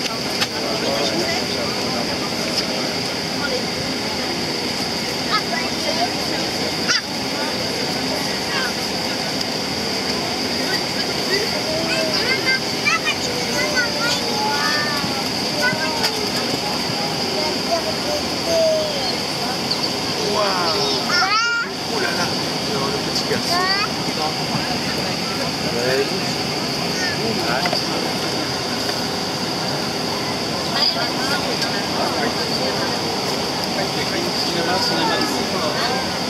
Wow. Wow. Oh là là. Non, le petit garçon. Ouais. はい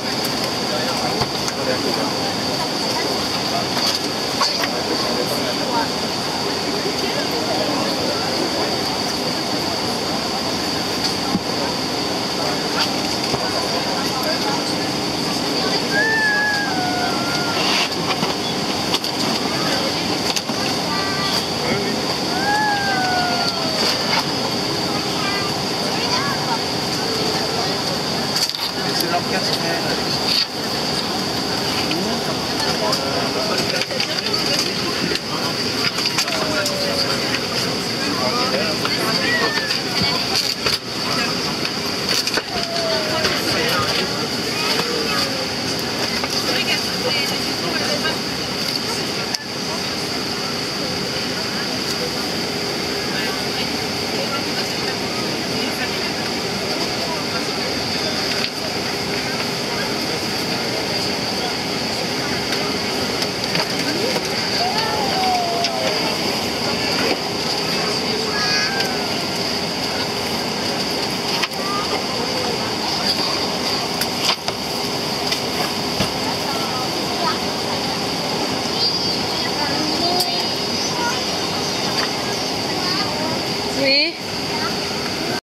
Obrigado.